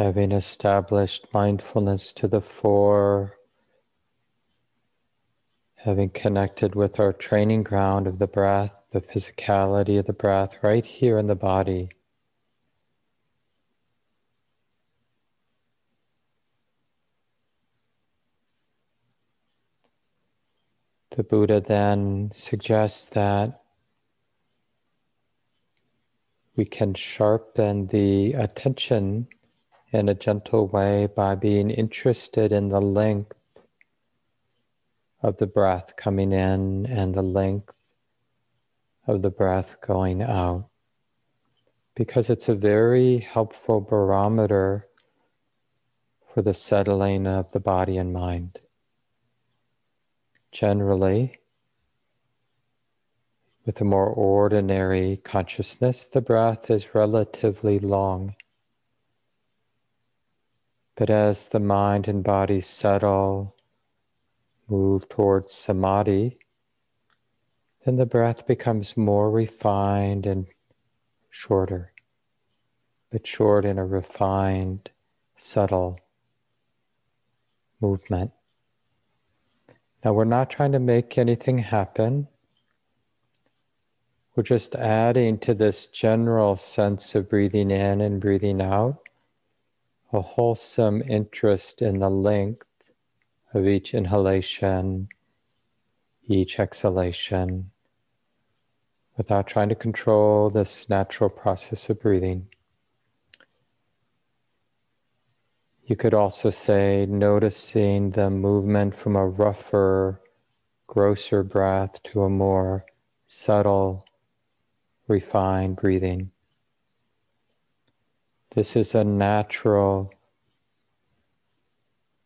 Having established mindfulness to the fore, having connected with our training ground of the breath, the physicality of the breath right here in the body. The Buddha then suggests that we can sharpen the attention in a gentle way by being interested in the length of the breath coming in and the length of the breath going out. Because it's a very helpful barometer for the settling of the body and mind. Generally, with a more ordinary consciousness, the breath is relatively long. But as the mind and body settle, move towards samadhi, then the breath becomes more refined and shorter, but short in a refined, subtle movement. Now, we're not trying to make anything happen. We're just adding to this general sense of breathing in and breathing out a wholesome interest in the length of each inhalation, each exhalation, without trying to control this natural process of breathing. You could also say noticing the movement from a rougher, grosser breath to a more subtle, refined breathing. This is a natural,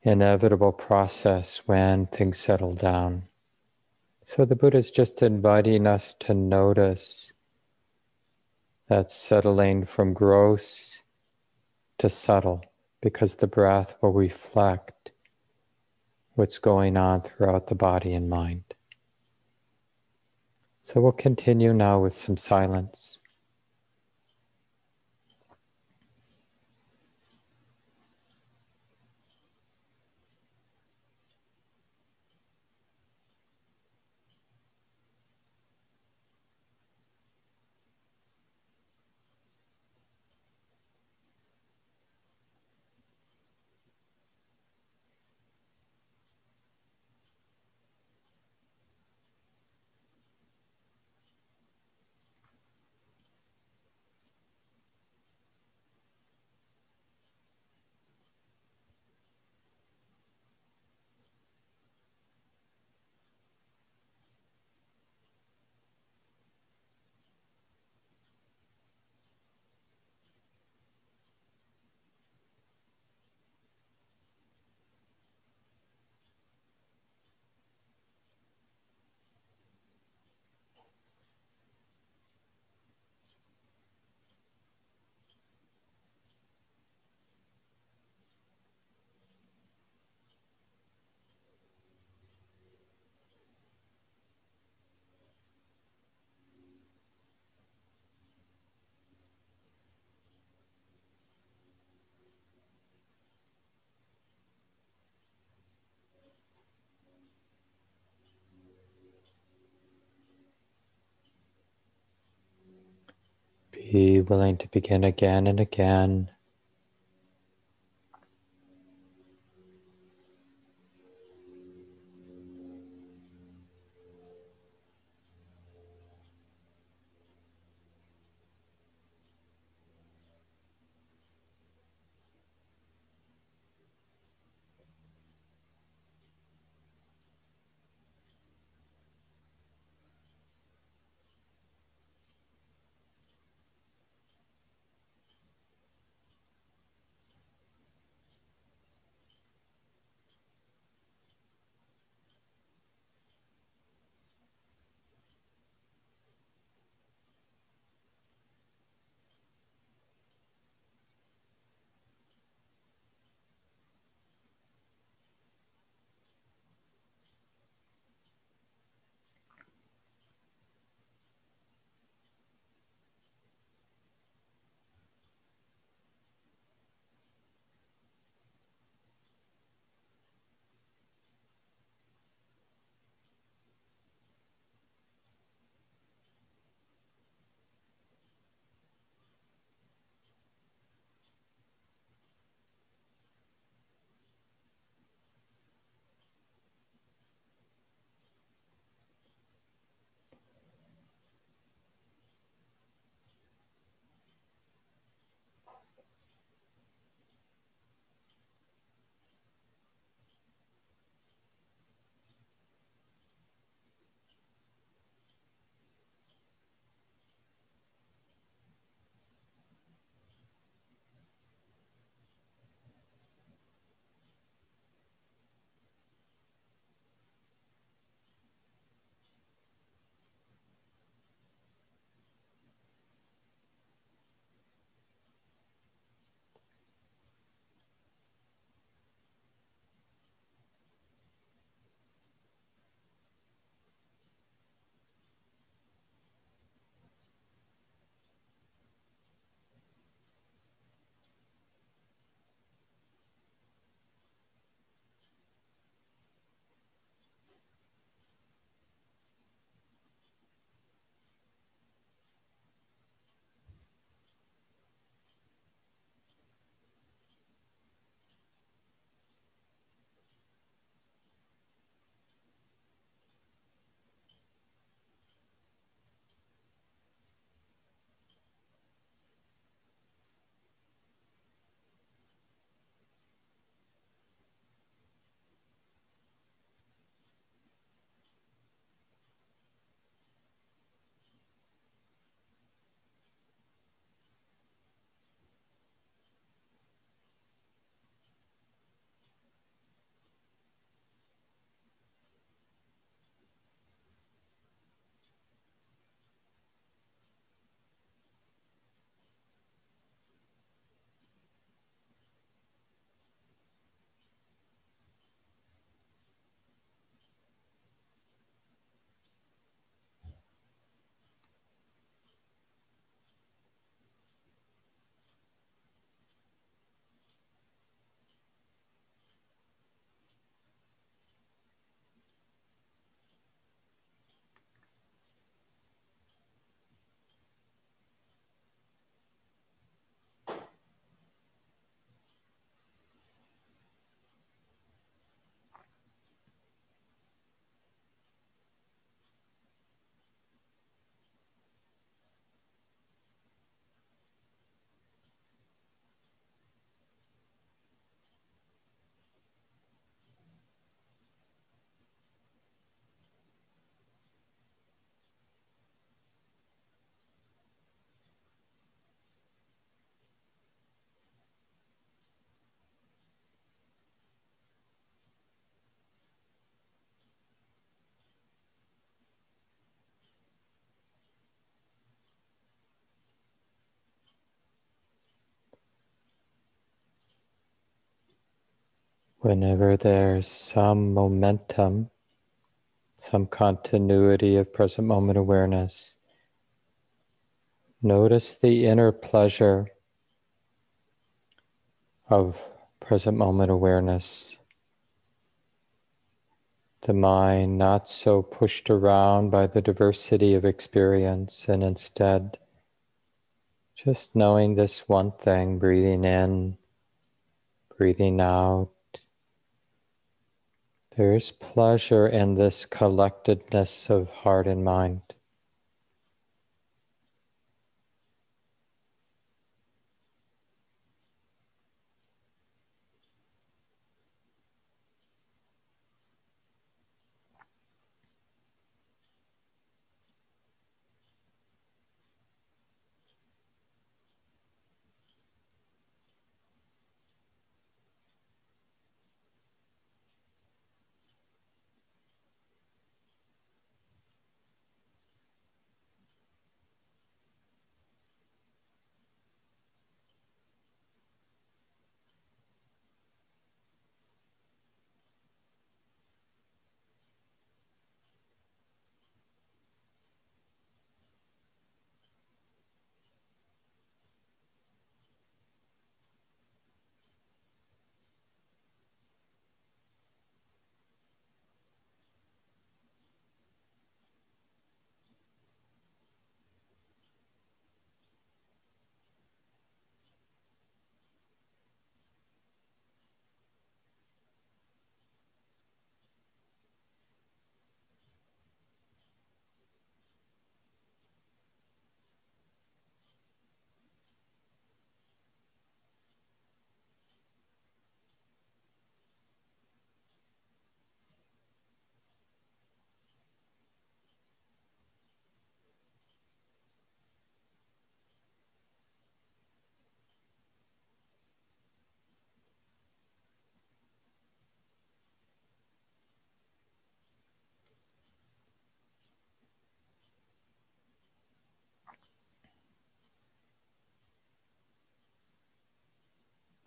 inevitable process when things settle down. So the Buddha is just inviting us to notice that settling from gross to subtle because the breath will reflect what's going on throughout the body and mind. So we'll continue now with some silence. Be willing to begin again and again. Whenever there's some momentum, some continuity of present moment awareness, notice the inner pleasure of present moment awareness. The mind not so pushed around by the diversity of experience, and instead just knowing this one thing, breathing in, breathing out. There's pleasure in this collectedness of heart and mind.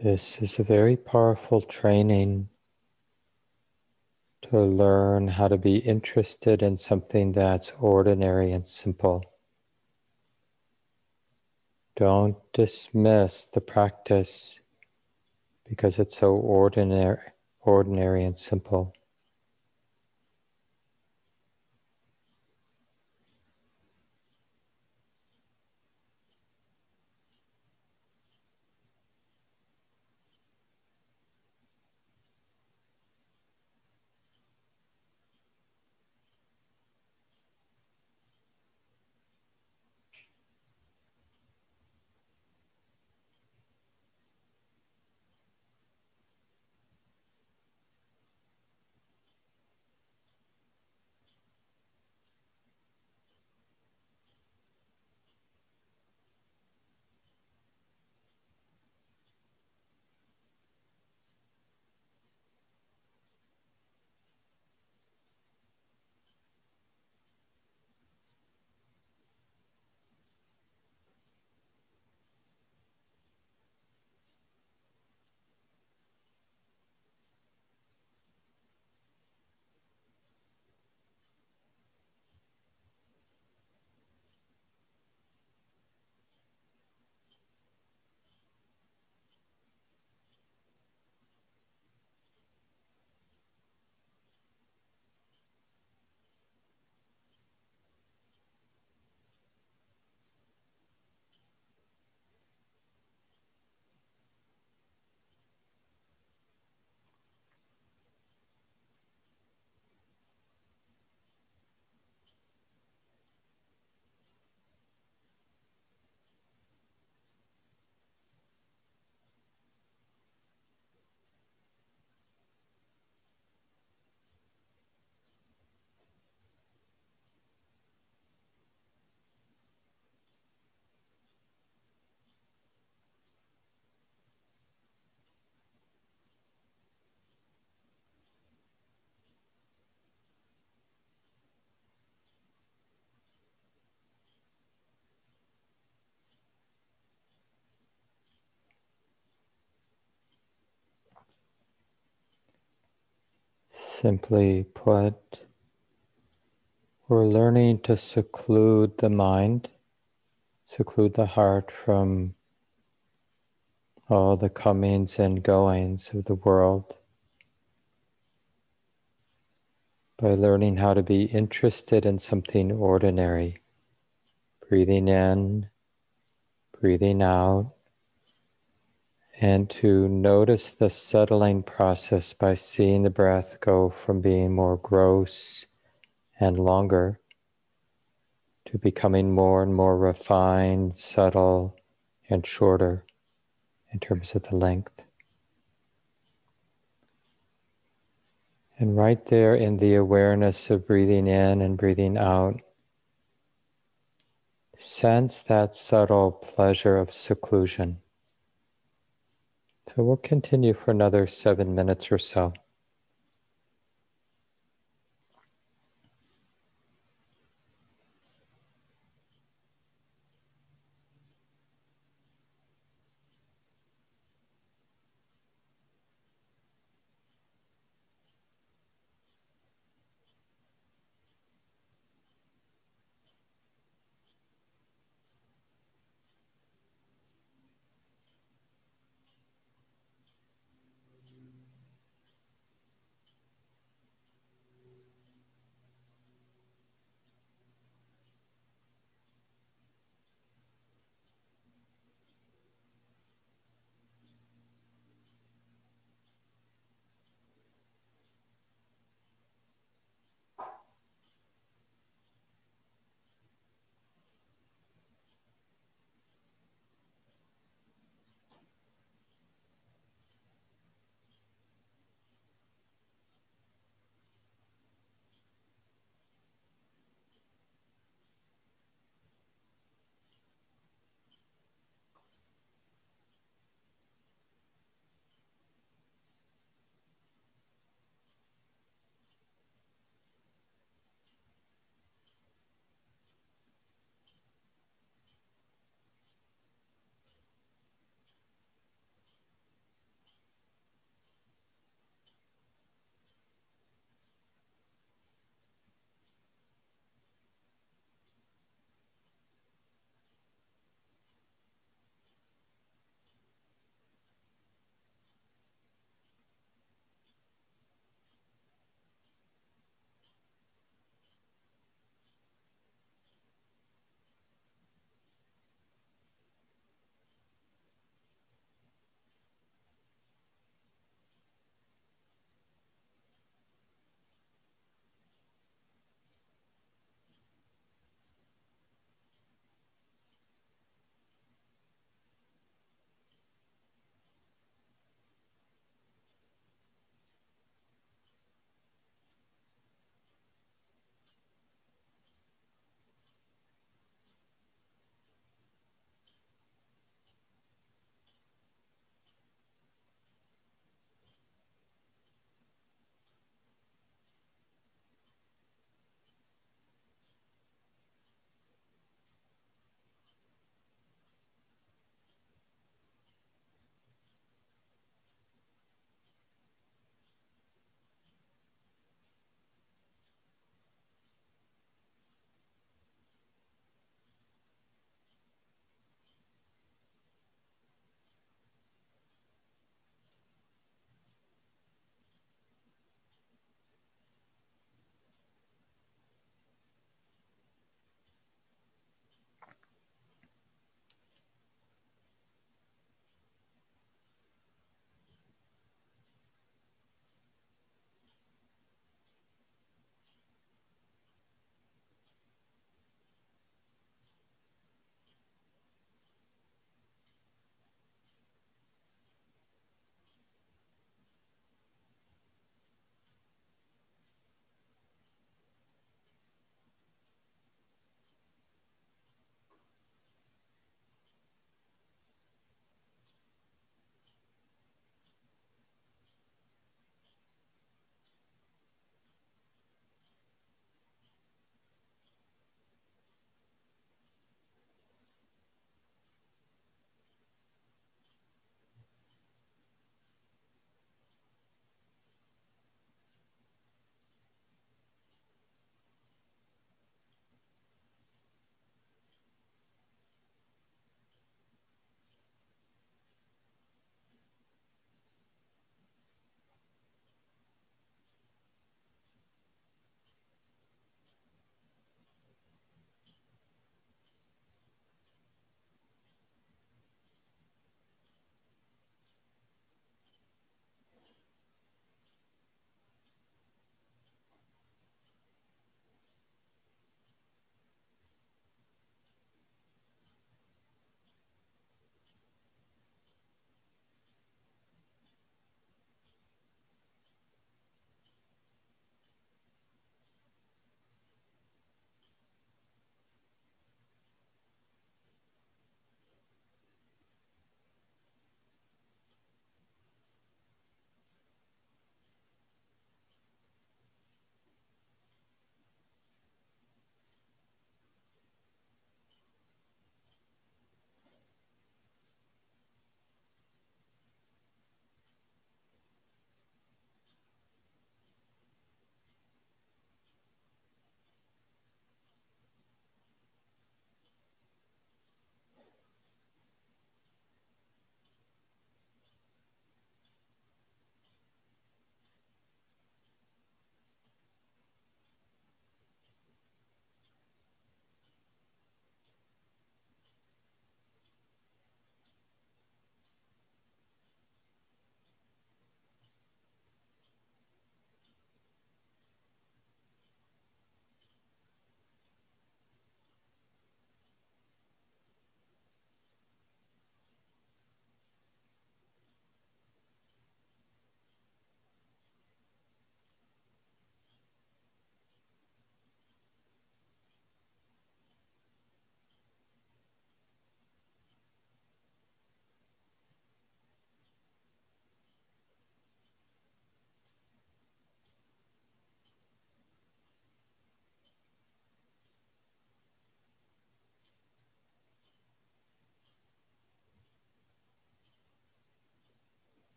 This is a very powerful training to learn how to be interested in something that's ordinary and simple. Don't dismiss the practice because it's so ordinary, ordinary and simple. Simply put, we're learning to seclude the mind, seclude the heart from all the comings and goings of the world. By learning how to be interested in something ordinary, breathing in, breathing out, and to notice the settling process by seeing the breath go from being more gross and longer to becoming more and more refined, subtle, and shorter in terms of the length. And right there in the awareness of breathing in and breathing out, sense that subtle pleasure of seclusion. So we'll continue for another seven minutes or so.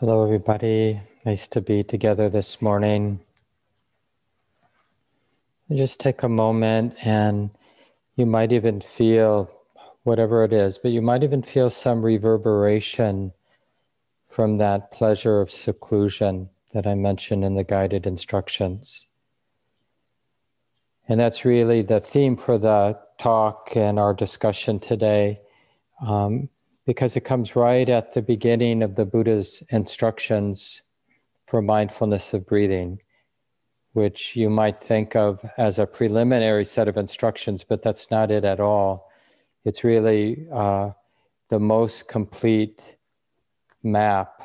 Hello, everybody. Nice to be together this morning. Just take a moment, and you might even feel whatever it is, but you might even feel some reverberation from that pleasure of seclusion that I mentioned in the guided instructions. And that's really the theme for the talk and our discussion today. Um, because it comes right at the beginning of the Buddha's instructions for mindfulness of breathing, which you might think of as a preliminary set of instructions, but that's not it at all. It's really uh, the most complete map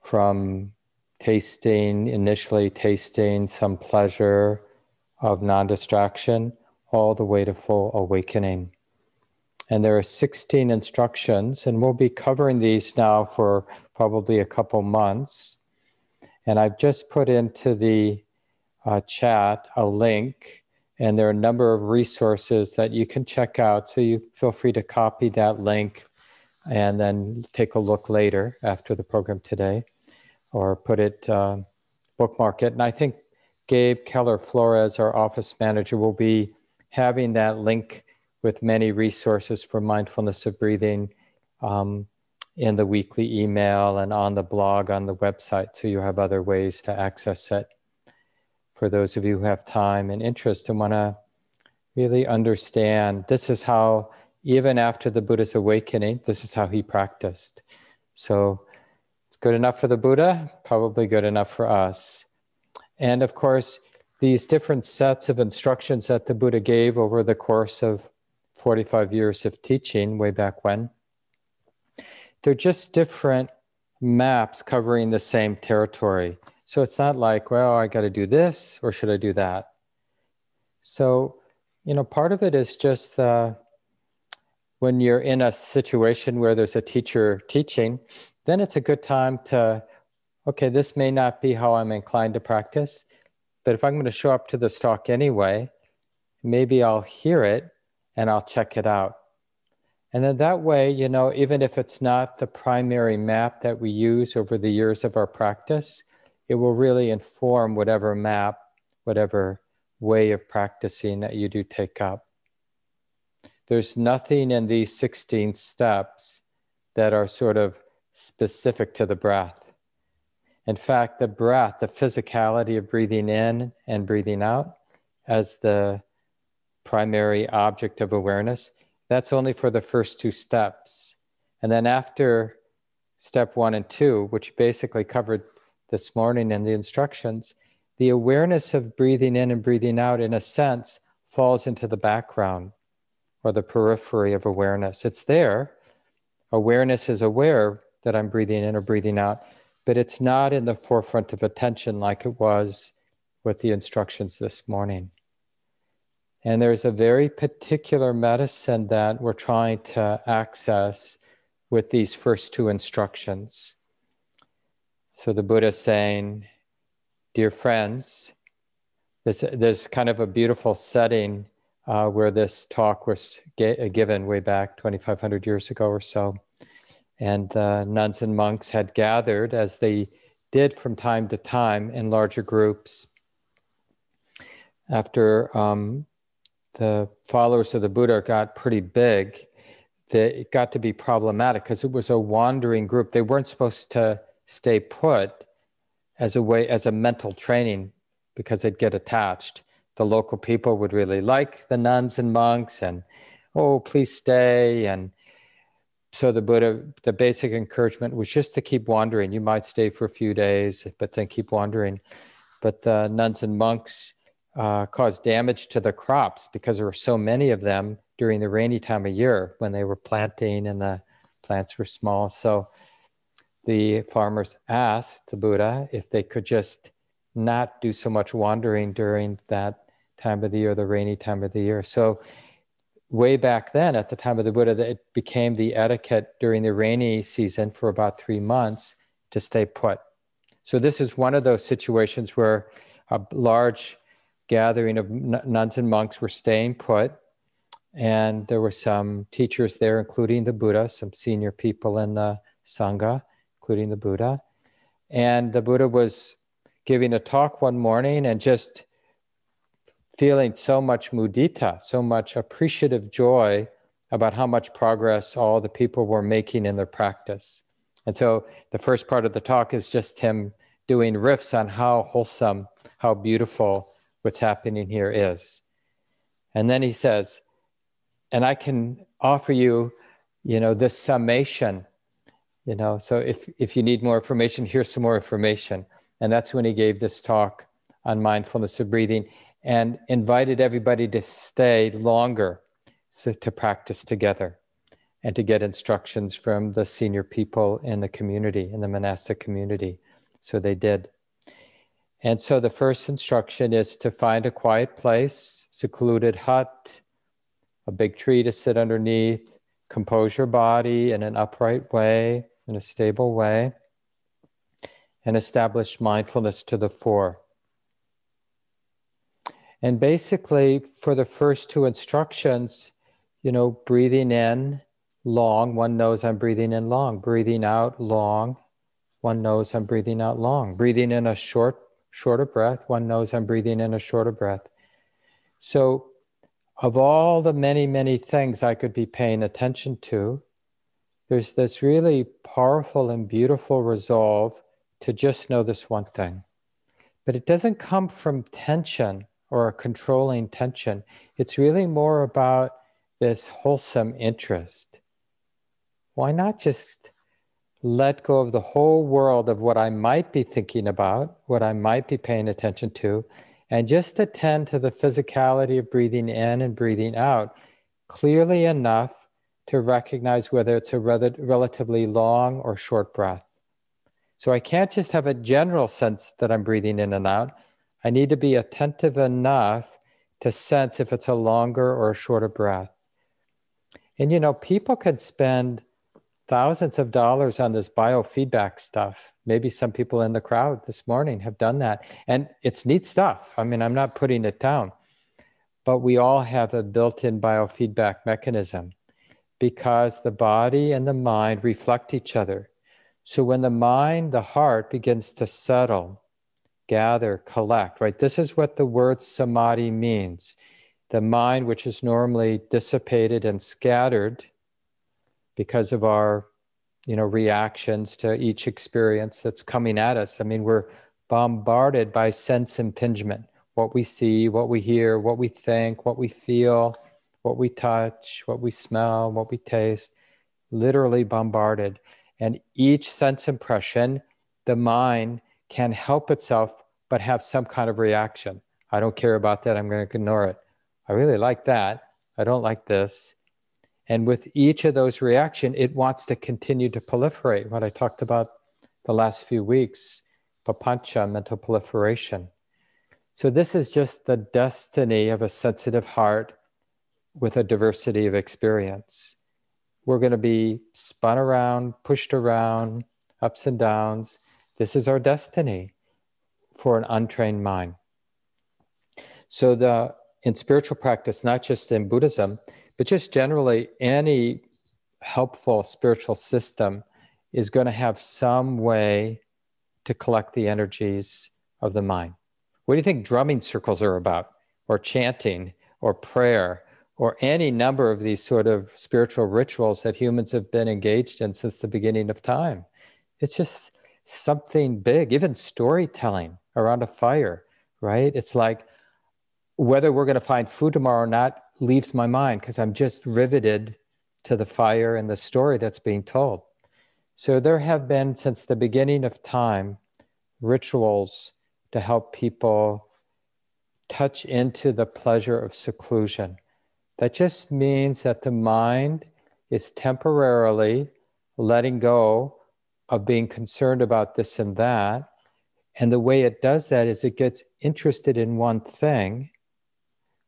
from tasting, initially tasting some pleasure of non distraction, all the way to full awakening. And there are 16 instructions, and we'll be covering these now for probably a couple months. And I've just put into the uh, chat a link, and there are a number of resources that you can check out. So you feel free to copy that link and then take a look later after the program today, or put it, uh, bookmark it. And I think Gabe Keller Flores, our office manager, will be having that link with many resources for mindfulness of breathing um, in the weekly email and on the blog on the website. So you have other ways to access it. For those of you who have time and interest and want to really understand, this is how, even after the Buddha's awakening, this is how he practiced. So it's good enough for the Buddha, probably good enough for us. And of course, these different sets of instructions that the Buddha gave over the course of 45 years of teaching way back when. They're just different maps covering the same territory. So it's not like, well, I got to do this or should I do that? So, you know, part of it is just when you're in a situation where there's a teacher teaching, then it's a good time to, okay, this may not be how I'm inclined to practice, but if I'm going to show up to this talk anyway, maybe I'll hear it and I'll check it out. And then that way, you know, even if it's not the primary map that we use over the years of our practice, it will really inform whatever map, whatever way of practicing that you do take up. There's nothing in these 16 steps that are sort of specific to the breath. In fact, the breath, the physicality of breathing in and breathing out, as the primary object of awareness, that's only for the first two steps. And then after step one and two, which basically covered this morning in the instructions, the awareness of breathing in and breathing out, in a sense, falls into the background or the periphery of awareness. It's there. Awareness is aware that I'm breathing in or breathing out, but it's not in the forefront of attention like it was with the instructions this morning. And there's a very particular medicine that we're trying to access with these first two instructions. So the Buddha is saying, Dear friends, this, there's kind of a beautiful setting uh, where this talk was ga- given way back 2,500 years ago or so. And uh, nuns and monks had gathered, as they did from time to time in larger groups. After um, the followers of the Buddha got pretty big, that it got to be problematic because it was a wandering group. They weren't supposed to stay put as a way, as a mental training, because they'd get attached. The local people would really like the nuns and monks, and oh, please stay. And so the Buddha, the basic encouragement was just to keep wandering. You might stay for a few days, but then keep wandering. But the nuns and monks uh, caused damage to the crops because there were so many of them during the rainy time of year when they were planting and the plants were small. So the farmers asked the Buddha if they could just not do so much wandering during that time of the year, the rainy time of the year. So way back then, at the time of the Buddha, it became the etiquette during the rainy season for about three months to stay put. So this is one of those situations where a large gathering of nuns and monks were staying put. And there were some teachers there, including the Buddha, some senior people in the Sangha, including the Buddha. And the Buddha was giving a talk one morning and just feeling so much mudita, so much appreciative joy about how much progress all the people were making in their practice. And so the first part of the talk is just him doing riffs on how wholesome, how beautiful what's happening here is. And then he says, and I can offer you, you know, this summation, you know, so if, if you need more information, here's some more information. And that's when he gave this talk on mindfulness of breathing and invited everybody to stay longer so to practice together and to get instructions from the senior people in the community, in the monastic community. So they did. And so the first instruction is to find a quiet place, secluded hut, a big tree to sit underneath, compose your body in an upright way, in a stable way, and establish mindfulness to the fore. And basically, for the first two instructions, you know, breathing in long, one knows I'm breathing in long. Breathing out long, one knows I'm breathing out long. Breathing in a short, shorter breath, one knows I'm breathing in a shorter breath. So, of all the many, many things I could be paying attention to, there's this really powerful and beautiful resolve to just know this one thing. But it doesn't come from tension or a controlling tension. It's really more about this wholesome interest. Why not just let go of the whole world of what I might be thinking about, what I might be paying attention to, and just attend to the physicality of breathing in and breathing out clearly enough to recognize whether it's a rel- relatively long or short breath. So I can't just have a general sense that I'm breathing in and out. I need to be attentive enough to sense if it's a longer or a shorter breath. And you know, people could spend thousands of dollars on this biofeedback stuff. Maybe some people in the crowd this morning have done that. And it's neat stuff. I mean, I'm not putting it down, but we all have a built in biofeedback mechanism because the body and the mind reflect each other. So when the mind, the heart begins to settle, gather, collect, right? This is what the word samadhi means. The mind, which is normally dissipated and scattered because of our, you know, reactions to each experience that's coming at us. I mean, we're bombarded by sense impingement what we see, what we hear, what we think, what we feel, what we touch, what we smell, what we taste, literally bombarded. And each sense impression, the mind can help itself but have some kind of reaction. I don't care about that. I'm going to ignore it. I really like that. I don't like this. And with each of those reaction, it wants to continue to proliferate. What I talked about the last few weeks, papancha, mental proliferation. So this is just the destiny of a sensitive heart with a diversity of experience. We're going to be spun around, pushed around, ups and downs. This is our destiny for an untrained mind. So the in spiritual practice, not just in Buddhism, but just generally any helpful spiritual system is going to have some way to collect the energies of the mind. What do you think drumming circles are about, or chanting, or prayer, or any number of these sort of spiritual rituals that humans have been engaged in since the beginning of time? It's just something big, even storytelling around a fire, right? It's like whether we're going to find food tomorrow or not leaves my mind because I'm just riveted to the fire and the story that's being told. So there have been, since the beginning of time, rituals to help people touch into the pleasure of seclusion. That just means that the mind is temporarily letting go of being concerned about this and that. And the way it does that is it gets interested in one thing.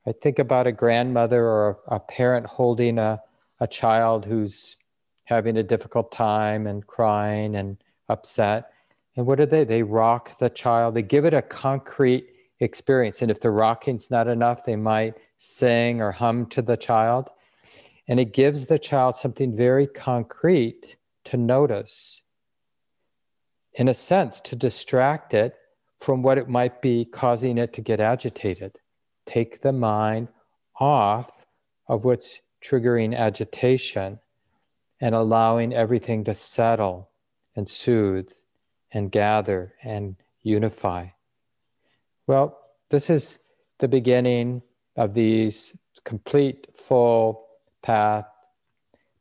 I think about a grandmother or a, a parent holding a, a child who's having a difficult time and crying and upset. And what do they? They rock the child, they give it a concrete experience. And if the rocking's not enough, they might sing or hum to the child. And it gives the child something very concrete to notice in a sense, to distract it from what it might be causing it to get agitated. Take the mind off of what's triggering agitation and allowing everything to settle and soothe and gather and unify. Well, this is the beginning of these complete, full path,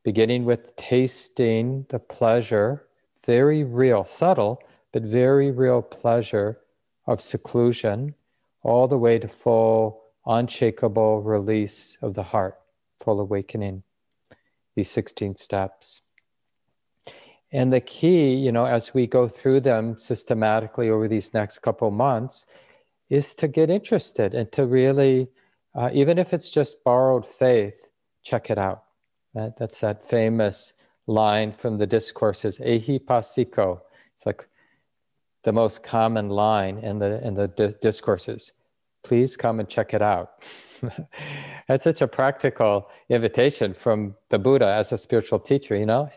beginning with tasting the pleasure, very real, subtle, but very real pleasure of seclusion, all the way to full, unshakable release of the heart, full awakening, these 16 steps. And the key, you know, as we go through them systematically over these next couple months, is to get interested and to really, uh, even if it's just borrowed faith, check it out. Right? That's that famous line from the discourses, ehi passiko. It's like the most common line in the in the di- discourses. Please come and check it out. That's such a practical invitation from the Buddha as a spiritual teacher. You know,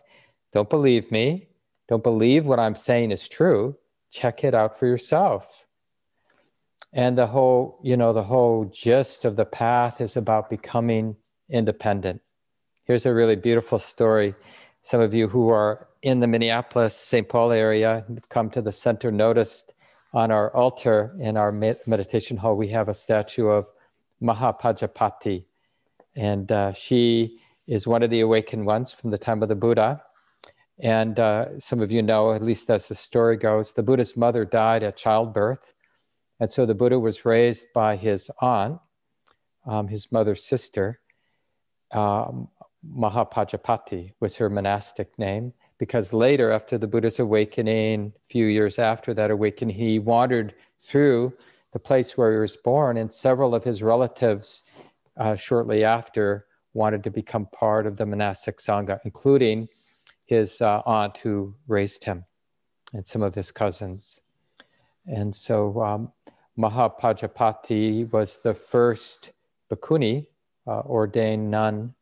don't believe me. Don't believe what I'm saying is true. Check it out for yourself. And the whole, you know, the whole gist of the path is about becoming independent. Here's a really beautiful story. Some of you who are in the Minneapolis, St. Paul area, have come to the center, noticed on our altar in our meditation hall, we have a statue of Mahapajapati. And uh, she is one of the awakened ones from the time of the Buddha. And uh, some of you know, at least as the story goes, the Buddha's mother died at childbirth. And so the Buddha was raised by his aunt, um, his mother's sister. Um, Mahapajapati was her monastic name because later, after the Buddha's awakening, a few years after that awakening, he wandered through the place where he was born, and several of his relatives uh, shortly after wanted to become part of the monastic Sangha, including his uh, aunt who raised him and some of his cousins. And so um, Mahapajapati was the first bhikkhuni, uh, ordained nun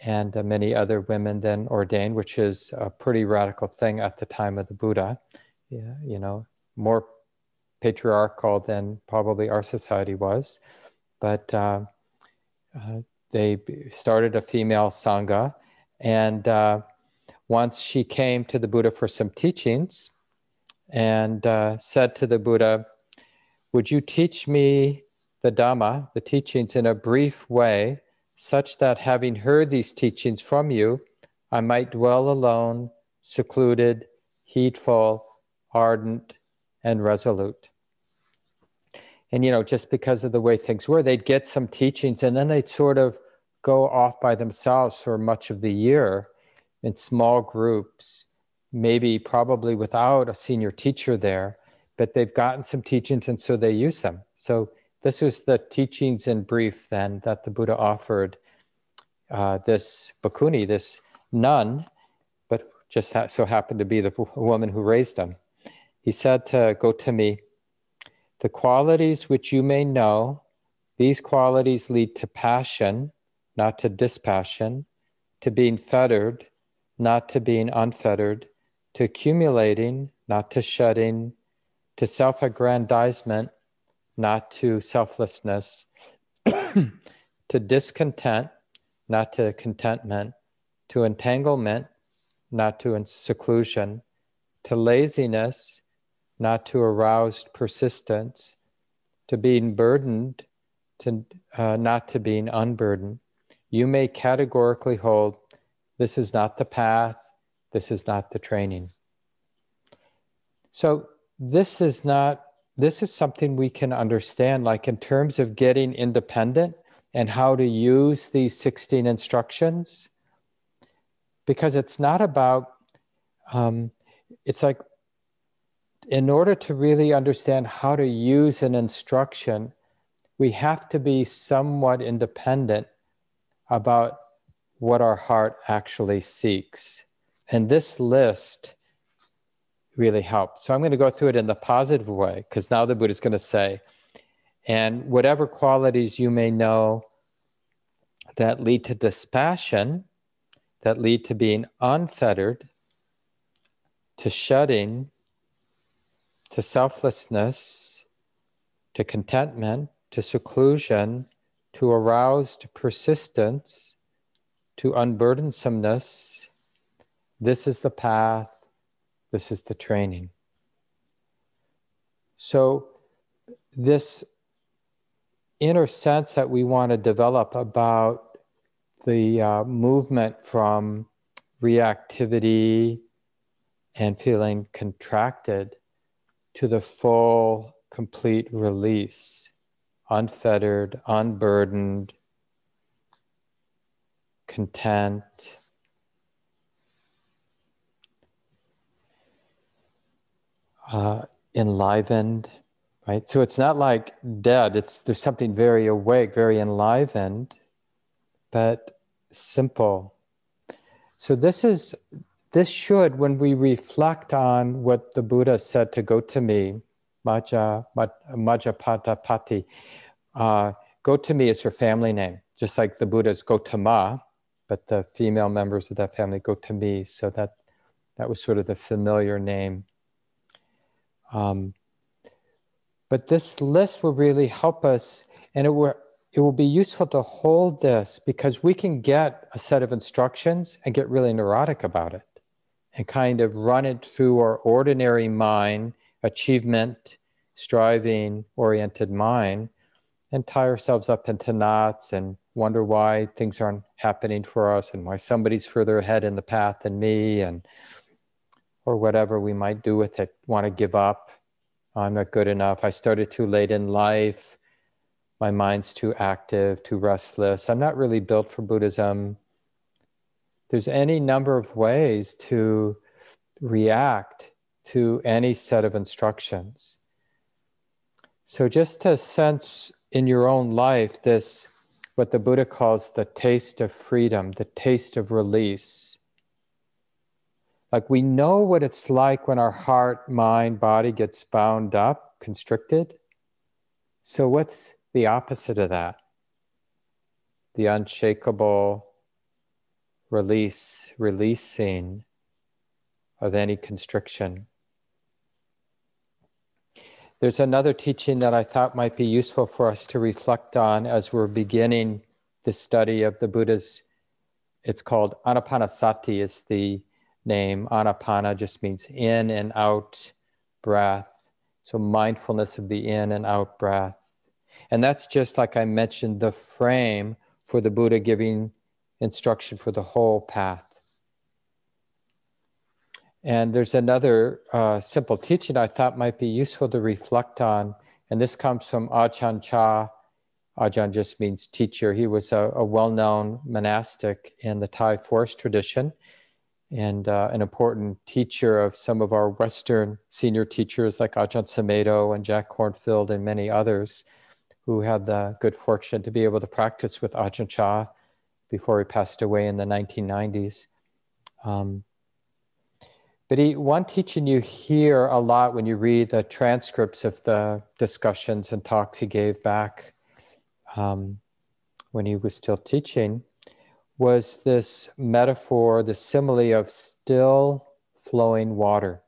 and uh, many other women then ordained, which is a pretty radical thing at the time of the Buddha. Yeah, you know, more patriarchal than probably our society was, but uh, uh, they started a female sangha, and uh, once she came to the Buddha for some teachings, and uh, said to the Buddha, "Would you teach me the Dhamma, the teachings, in a brief way?" Such that having heard these teachings from you, I might dwell alone, secluded, heedful, ardent, and resolute. And, you know, just because of the way things were, they'd get some teachings and then they'd sort of go off by themselves for much of the year in small groups, maybe probably without a senior teacher there, but they've gotten some teachings and so they use them. So this was the teachings in brief then that the Buddha offered uh, this bhikkhuni, this nun, but just ha- so happened to be the woman who raised them. He said to go to Gotami, The qualities which you may know, these qualities lead to passion, not to dispassion, to being fettered, not to being unfettered, to accumulating, not to shedding, to self aggrandizement, not to selflessness, to discontent, not to contentment, to entanglement, not to seclusion, to laziness, not to aroused persistence, to being burdened, to uh, not to being unburdened. You may categorically hold this is not the path, this is not the training. So, this is not this is something we can understand, like in terms of getting independent and how to use these 16 instructions. Because it's not about, um, it's like, in order to really understand how to use an instruction, we have to be somewhat independent about what our heart actually seeks. And this list really helped. So I'm going to go through it in the positive way because now the Buddha is going to say, and whatever qualities you may know that lead to dispassion, that lead to being unfettered, to shedding, to selflessness, to contentment, to seclusion, to aroused persistence, to unburdensomeness. This is the path, this is the training. So, this inner sense that we want to develop about the uh, movement from reactivity and feeling contracted to the full, complete release, unfettered, unburdened, content. Uh, enlivened, right? So it's not like dead. It's there's something very awake, very enlivened, but simple. So this is this should, when we reflect on what the Buddha said to go Gotami, Maja, Majapatapati, uh, Gotami is her family name, just like the Buddha's Gotama, but the female members of that family Gotami. So that that was sort of the familiar name. Um, but this list will really help us, and it will it will be useful to hold this because we can get a set of instructions and get really neurotic about it and kind of run it through our ordinary mind, achievement, striving oriented mind, and tie ourselves up into knots and wonder why things aren't happening for us and why somebody's further ahead in the path than me and or whatever we might do with it want to give up i'm not good enough i started too late in life my mind's too active too restless i'm not really built for buddhism there's any number of ways to react to any set of instructions. So, just to sense in your own life this, what the Buddha calls the taste of freedom, the taste of release. Like we know what it's like when our heart, mind, body gets bound up, constricted. So, what's the opposite of that? The unshakable, release, releasing of any constriction. There's another teaching that I thought might be useful for us to reflect on as we're beginning the study of the Buddha's. It's called Anapanasati, is the name. Anapana just means in and out breath. So, mindfulness of the in and out breath. And that's just like I mentioned, the frame for the Buddha giving instruction for the whole path. And there's another uh, simple teaching I thought might be useful to reflect on, and this comes from Ajahn Chah. Ajahn just means teacher. He was a, a well known monastic in the Thai forest tradition and uh, an important teacher of some of our Western senior teachers like Ajahn Sumedho and Jack Kornfield and many others who had the good fortune to be able to practice with Ajahn Chah before he passed away in the 1990s. Um, but he, one teaching you hear a lot when you read the transcripts of the discussions and talks he gave back um, when he was still teaching was this metaphor, the simile of still flowing water.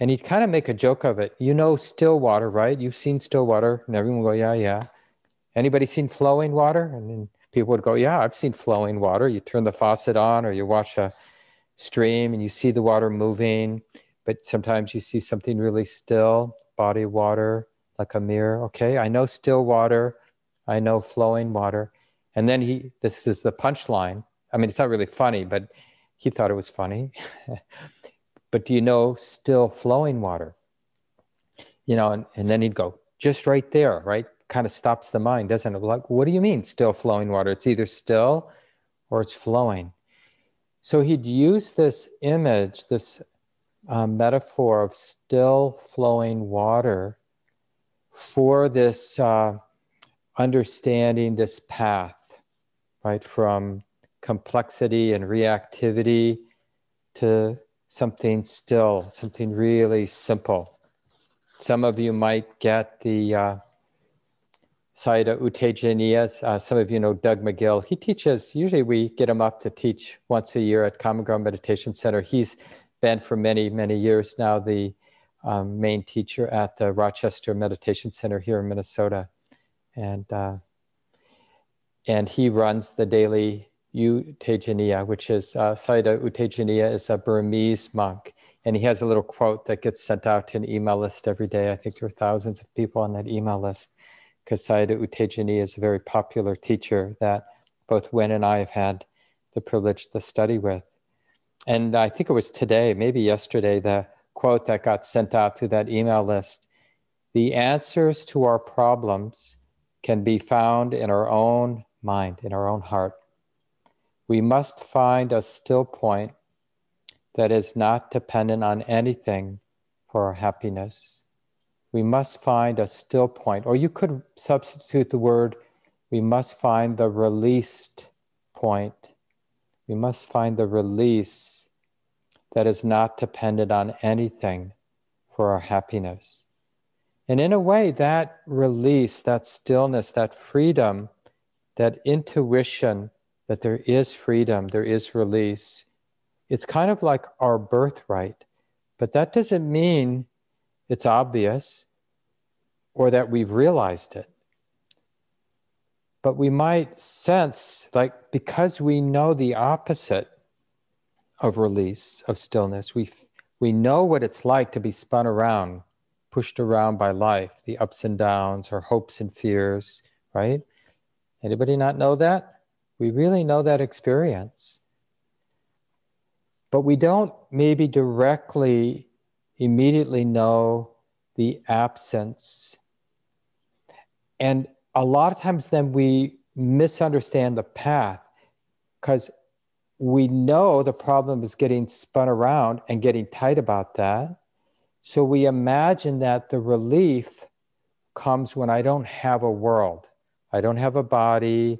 And he'd kind of make a joke of it. You know still water, right? You've seen still water. And everyone would go, yeah, yeah. Anybody seen flowing water? And then people would go, Yeah, I've seen flowing water. You turn the faucet on or you watch a stream and you see the water moving, but sometimes you see something really still, body water, like a mirror. Okay, I know still water, I know flowing water. And then he, this is the punchline. I mean, it's not really funny, but he thought it was funny. but do you know still flowing water? You know, and, and then he'd go, just right there, right? kind of stops the mind, doesn't it? Like, what do you mean still flowing water? It's either still or it's flowing. So he'd use this image, this um, metaphor of still flowing water for this uh, understanding this path, right? From complexity and reactivity to something still, something really simple. Some of you might get the uh, Sayadaw U Tejaniya. Uh, some of you know Doug McGill. He teaches, usually we get him up to teach once a year at Common Ground Meditation Center. He's been for many, many years now the um, main teacher at the Rochester Meditation Center here in Minnesota, and uh, and he runs the daily U Tejaniya, which is uh, Sayadaw U Tejaniya is a Burmese monk, and he has a little quote that gets sent out to an email list every day. I think there are thousands of people on that email list because Sayadaw U Tejaniya is a very popular teacher that both Wen and I have had the privilege to study with. And I think it was today, maybe yesterday, the quote that got sent out to that email list. The answers to our problems can be found in our own mind, in our own heart. We must find a still point that is not dependent on anything for our happiness. We must find a still point, or you could substitute the word, we must find the released point. We must find the release that is not dependent on anything for our happiness. And in a way, that release, that stillness, that freedom, that intuition that there is freedom, there is release, it's kind of like our birthright. But that doesn't mean it's obvious or that we've realized it. But we might sense, like, because we know the opposite of release, of stillness, we, we know what it's like to be spun around, pushed around by life, the ups and downs, our hopes and fears, right? Anybody not know that? We really know that experience. But we don't maybe directly, immediately know the absence. And a lot of times then we misunderstand the path because we know the problem is getting spun around and getting tight about that. So we imagine that the relief comes when I don't have a world. I don't have a body.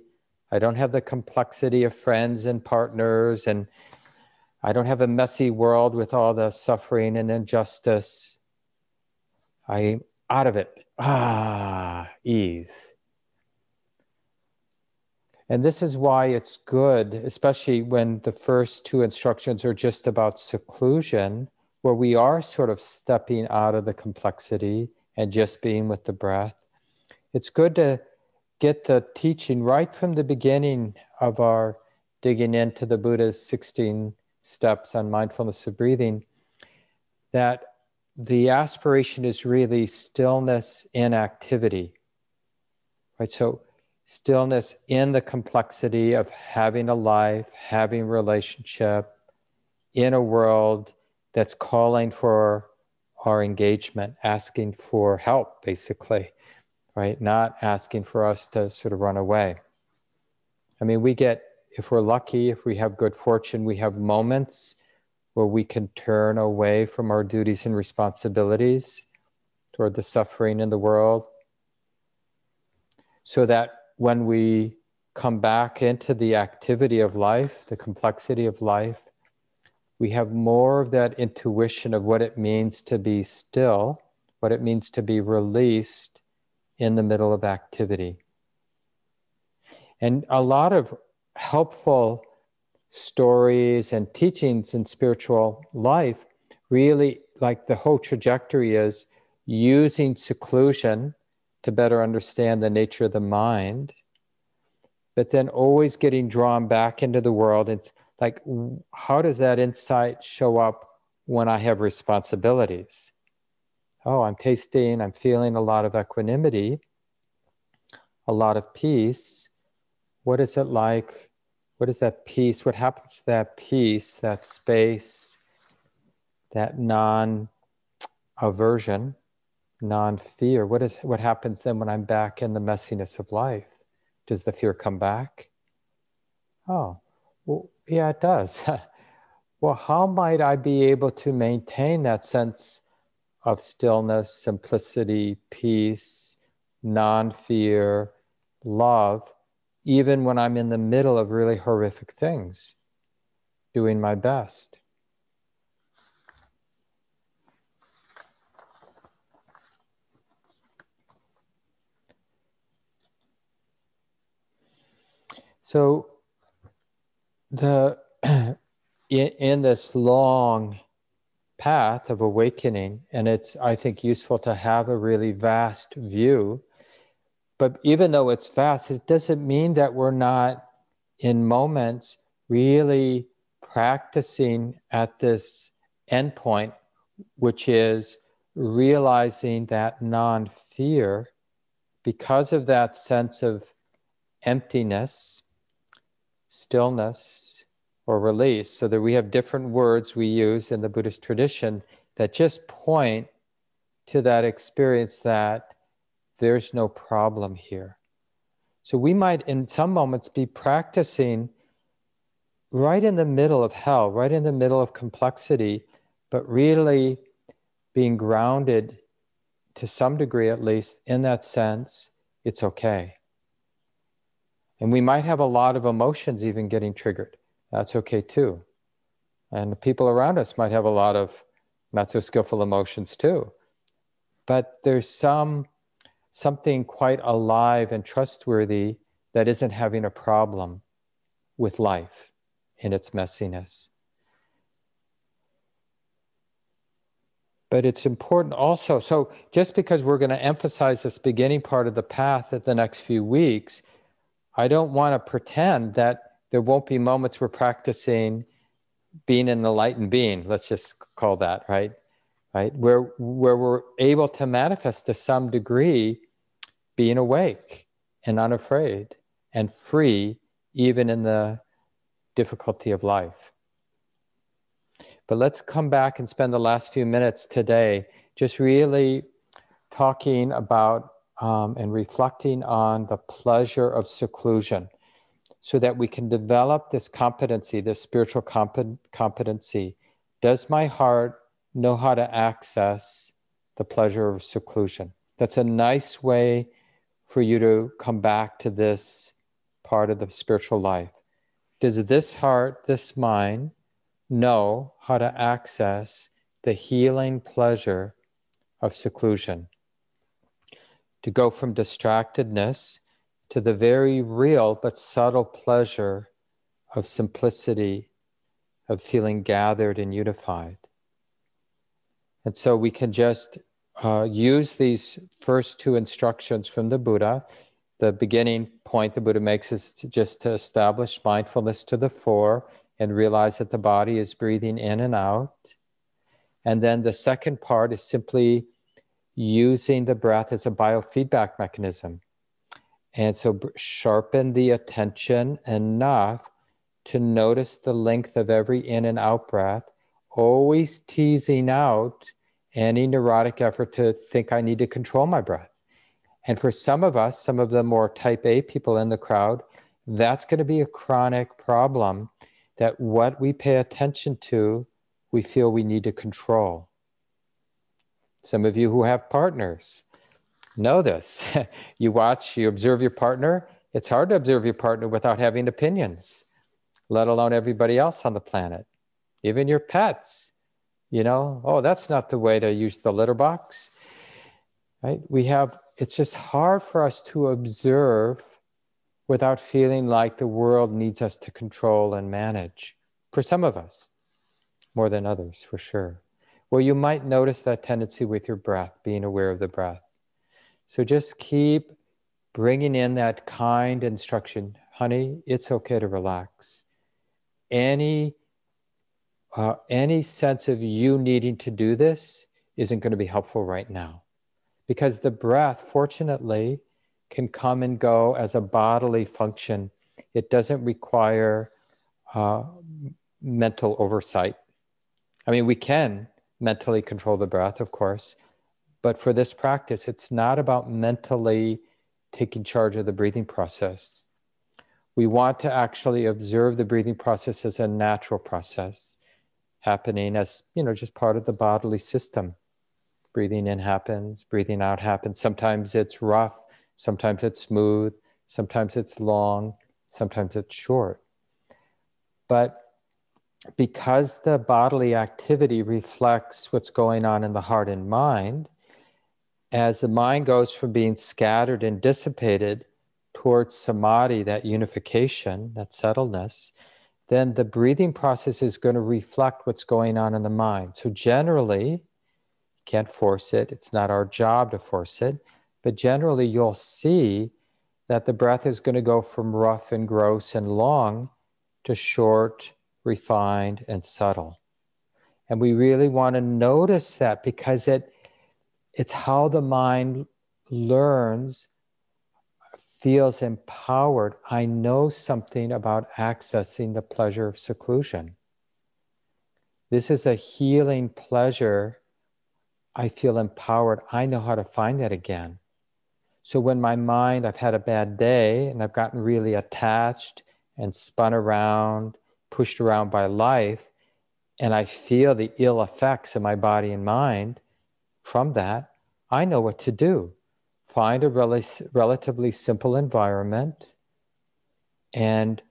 I don't have the complexity of friends and partners and I don't have a messy world with all the suffering and injustice. I'm out of it. Ah, ease. And this is why it's good, especially when the first two instructions are just about seclusion, where we are sort of stepping out of the complexity and just being with the breath. It's good to get the teaching right from the beginning of our digging into the Buddha's 16 steps on mindfulness of breathing, that the aspiration is really stillness in activity. Right? So, stillness in the complexity of having a life, having relationship in a world that's calling for our engagement, asking for help, basically, right? Not asking for us to sort of run away. I mean, we get if we're lucky, if we have good fortune, we have moments where we can turn away from our duties and responsibilities toward the suffering in the world. So that when we come back into the activity of life, the complexity of life, we have more of that intuition of what it means to be still, what it means to be released in the middle of activity. And a lot of helpful stories and teachings in spiritual life really like the whole trajectory is using seclusion to better understand the nature of the mind but then always getting drawn back into the world it's like how does that insight show up when i have responsibilities oh i'm tasting i'm feeling a lot of equanimity a lot of peace what is it like what is that peace? What happens to that peace, that space, that non aversion, non fear? What is what happens then when I'm back in the messiness of life? Does the fear come back? Oh, well, yeah, it does. well, how might I be able to maintain that sense of stillness, simplicity, peace, non fear, love? even when I'm in the middle of really horrific things, doing my best. So, the in, in this long path of awakening, and it's, I think, useful to have a really vast view. But even though it's vast, it doesn't mean that we're not in moments really practicing at this endpoint, which is realizing that non fear because of that sense of emptiness, stillness, or release, so that we have different words we use in the Buddhist tradition that just point to that experience that there's no problem here. So we might, in some moments, be practicing right in the middle of hell, right in the middle of complexity, but really being grounded to some degree, at least, in that sense, it's okay. And we might have a lot of emotions even getting triggered. That's okay too. And people around us might have a lot of not so skillful emotions too. But there's some something quite alive and trustworthy that isn't having a problem with life in its messiness. But it's important also. So, just because we're going to emphasize this beginning part of the path at the next few weeks, I don't want to pretend that there won't be moments we're practicing being an enlightened being. Let's just call that right, right, where where we're able to manifest to some degree being awake and unafraid and free, even in the difficulty of life. But let's come back and spend the last few minutes today just really talking about um, and reflecting on the pleasure of seclusion so that we can develop this competency, this spiritual comp- competency. Does my heart know how to access the pleasure of seclusion? That's a nice way for you to come back to this part of the spiritual life. Does this heart, this mind, know how to access the healing pleasure of seclusion? To go from distractedness to the very real but subtle pleasure of simplicity, of feeling gathered and unified. And so we can just uh, use these first two instructions from the Buddha. The beginning point the Buddha makes is to just to establish mindfulness to the fore and realize that the body is breathing in and out. And then the second part is simply using the breath as a biofeedback mechanism and so sharpen the attention enough to notice the length of every in and out breath, always teasing out any neurotic effort to think I need to control my breath. And for some of us, some of the more type A people in the crowd, that's going to be a chronic problem that what we pay attention to, we feel we need to control. Some of you who have partners, know this. you watch, you observe your partner. It's hard to observe your partner without having opinions, let alone everybody else on the planet, even your pets. You know, oh, that's not the way to use the litter box. Right? We have, it's just hard for us to observe without feeling like the world needs us to control and manage. For some of us, more than others, for sure. Well, you might notice that tendency with your breath, being aware of the breath. So just keep bringing in that kind instruction. Honey, it's okay to relax. Any uh, any sense of you needing to do this isn't going to be helpful right now because the breath fortunately can come and go as a bodily function it doesn't require uh, mental oversight i mean we can mentally control the breath of course but for this practice, it's not about mentally taking charge of the breathing process. We want to actually observe the breathing process as a natural process happening as, you know, just part of the bodily system. Breathing in happens, breathing out happens. Sometimes it's rough, sometimes it's smooth, sometimes it's long, sometimes it's short. But because the bodily activity reflects what's going on in the heart and mind, as the mind goes from being scattered and dissipated towards samadhi, that unification, that settledness, then the breathing process is going to reflect what's going on in the mind. So generally, you can't force it. It's not our job to force it. But generally, you'll see that the breath is going to go from rough and gross and long to short, refined, and subtle. And we really want to notice that because it, it's how the mind learns, feels empowered. I know something about accessing the pleasure of seclusion. This is a healing pleasure. I feel empowered. I know how to find that again. So when my mind, I've had a bad day and I've gotten really attached and spun around, pushed around by life, and I feel the ill effects of my body and mind from that, I know what to do. Find a rel- relatively simple environment and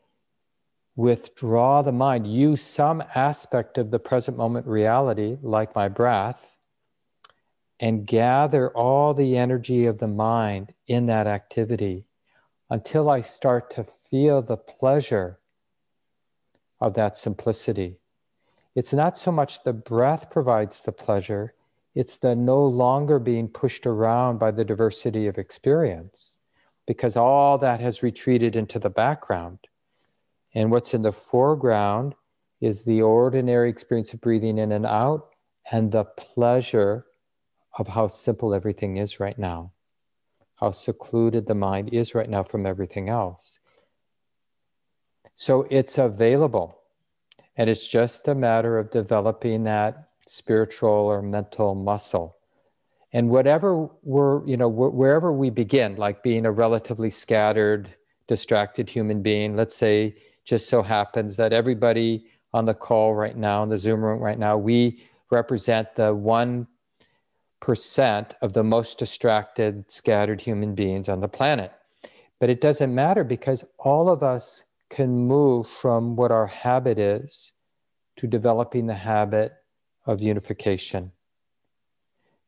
withdraw the mind. Use some aspect of the present moment reality, like my breath, and gather all the energy of the mind in that activity until I start to feel the pleasure of that simplicity. It's not so much the breath provides the pleasure, it's the no longer being pushed around by the diversity of experience because all that has retreated into the background. And what's in the foreground is the ordinary experience of breathing in and out and the pleasure of how simple everything is right now, how secluded the mind is right now from everything else. So it's available, and it's just a matter of developing that spiritual or mental muscle. And whatever we're, you know, wherever we begin, like being a relatively scattered, distracted human being, let's say just so happens that everybody on the call right now, in the Zoom room right now, we represent the one percent of the most distracted, scattered human beings on the planet. But it doesn't matter because all of us can move from what our habit is to developing the habit of unification.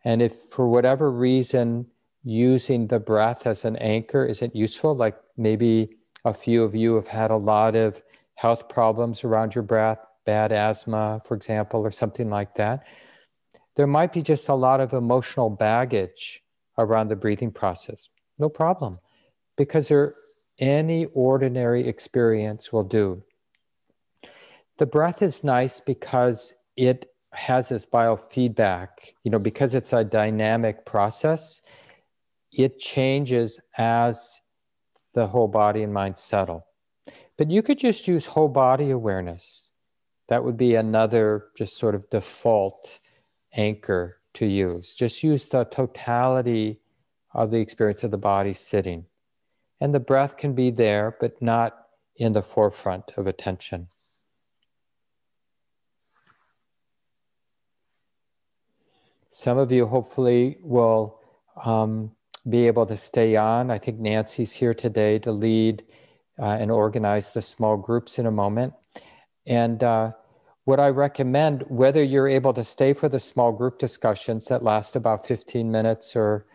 And if for whatever reason using the breath as an anchor isn't useful, like maybe a few of you have had a lot of health problems around your breath, bad asthma, for example, or something like that, there might be just a lot of emotional baggage around the breathing process. No problem, because there, any ordinary experience will do. The breath is nice because it has this biofeedback, you know, because it's a dynamic process, it changes as the whole body and mind settle. But you could just use whole body awareness. That would be another just sort of default anchor to use. Just use the totality of the experience of the body sitting. And the breath can be there, but not in the forefront of attention. Some of you hopefully will um, be able to stay on. I think Nancy's here today to lead uh, and organize the small groups in a moment. And uh, what I recommend, whether you're able to stay for the small group discussions that last about 15 minutes or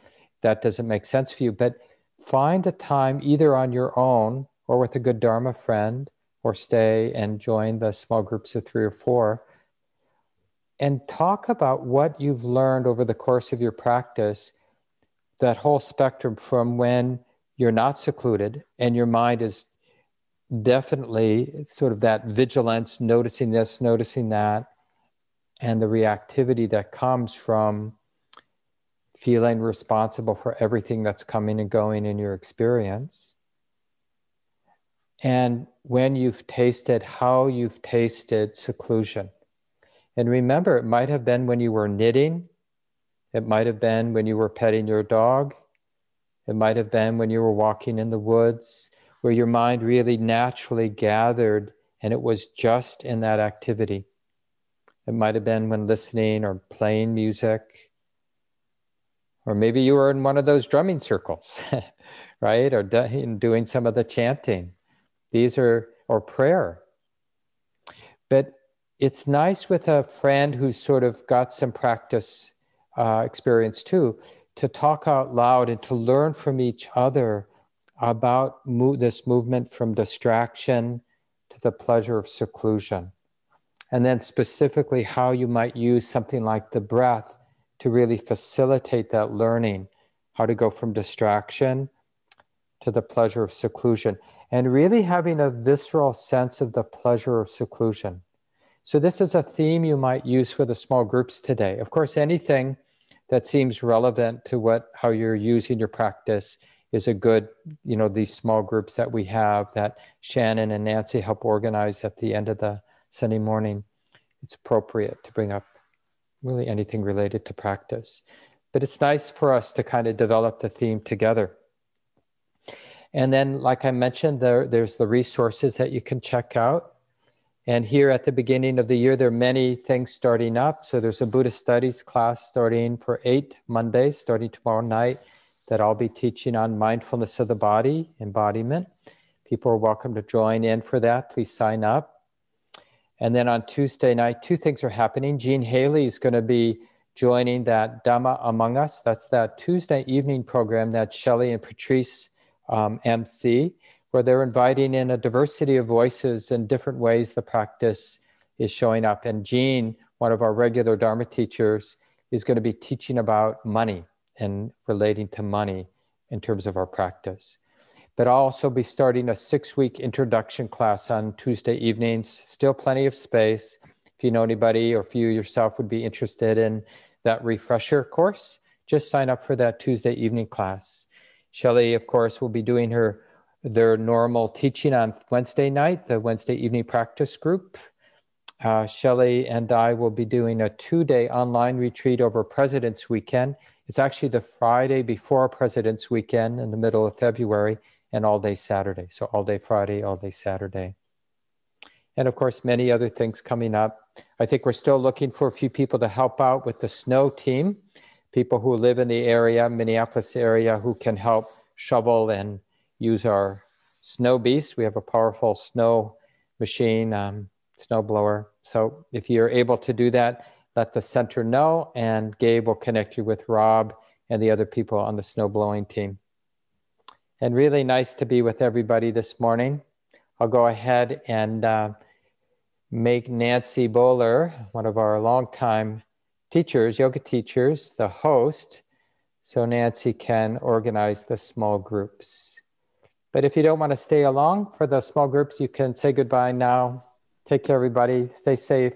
that doesn't make sense for you, but find a time either on your own or with a good Dharma friend or stay and join the small groups of three or four and talk about what you've learned over the course of your practice, that whole spectrum from when you're not secluded and your mind is definitely sort of that vigilance, noticing this, noticing that, and the reactivity that comes from feeling responsible for everything that's coming and going in your experience. And when you've tasted how you've tasted seclusion. And remember, it might have been when you were knitting, it might have been when you were petting your dog, it might have been when you were walking in the woods, where your mind really naturally gathered and it was just in that activity. It might have been when listening or playing music, or maybe you were in one of those drumming circles, right? Or doing some of the chanting. These are, or prayer. But it's nice with a friend who's sort of got some practice uh, experience too, to talk out loud and to learn from each other about this movement from distraction to the pleasure of seclusion. And then specifically, how you might use something like the breath to really facilitate that learning, how to go from distraction to the pleasure of seclusion, and really having a visceral sense of the pleasure of seclusion. So, this is a theme you might use for the small groups today. Of course, anything that seems relevant to what how you're using your practice is a good, you know, these small groups that we have that Shannon and Nancy help organize at the end of the Sunday morning. It's appropriate to bring up really anything related to practice. But it's nice for us to kind of develop the theme together. And then, like I mentioned, there, there's the resources that you can check out. And here at the beginning of the year, there are many things starting up. So there's a Buddhist studies class starting for eight Mondays, starting tomorrow night, that I'll be teaching on mindfulness of the body, embodiment. People are welcome to join in for that. Please sign up. And then on Tuesday night, two things are happening. Jean Haley is going to be joining that Dhamma Among Us. That's that Tuesday evening program that Shelley and Patrice um, MC where they're inviting in a diversity of voices and different ways the practice is showing up. And Jean, one of our regular Dharma teachers, is going to be teaching about money and relating to money in terms of our practice. But I'll also be starting a six week introduction class on Tuesday evenings. Still plenty of space. If you know anybody or if you yourself would be interested in that refresher course, just sign up for that Tuesday evening class. Shelley, of course, will be doing her their normal teaching on Wednesday night, the Wednesday evening practice group. Uh, Shelley and I will be doing a two day online retreat over President's Weekend. It's actually the Friday before President's Weekend in the middle of February and all day Saturday. So, all day Friday, all day Saturday. And of course, many other things coming up. I think we're still looking for a few people to help out with the snow team, people who live in the area, Minneapolis area, who can help shovel and use our snow beast. We have a powerful snow machine, um, snow blower. So if you're able to do that, let the center know, and Gabe will connect you with Rob and the other people on the snow blowing team. And really nice to be with everybody this morning. I'll go ahead and uh, make Nancy Bowler, one of our longtime teachers, yoga teachers, the host, so Nancy can organize the small groups. But if you don't want to stay along for the small groups, you can say goodbye now. Take care, everybody. Stay safe.